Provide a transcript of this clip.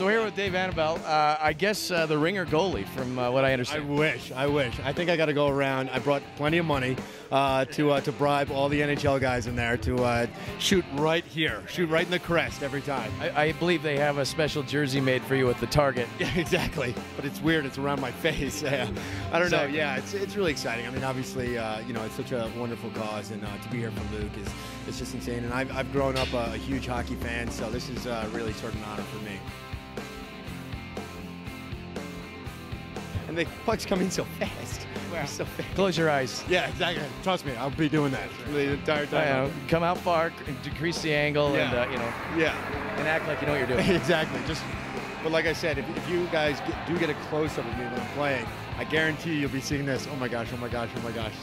So we're here with Dave Annable. Uh, I guess uh, the ringer goalie, from uh, what I understand. I wish. I wish. I think I got to go around. I brought plenty of money uh, to uh, to bribe all the NHL guys in there to uh, shoot right here, shoot right in the crest every time. I, I believe they have a special jersey made for you with the target. Yeah, exactly. But it's weird. It's around my face. Yeah. I don't know. Yeah, it's it's really exciting. I mean, obviously, uh, you know, it's such a wonderful cause, and uh, to be here from Luke is it's just insane. And I've, I've grown up a, a huge hockey fan, so this is uh, really sort of an honor for me. And the puck's coming so fast. Wow. So fast. Close your eyes. Yeah, exactly. Trust me, I'll be doing that the entire time. know, come out far, c- decrease the angle, and uh, you know, Yeah, and act like you know what you're doing. exactly. Just, but like I said, if, if you guys get, do get a close up of me when I'm playing, I guarantee you'll be seeing this. Oh my gosh! Oh my gosh! Oh my gosh!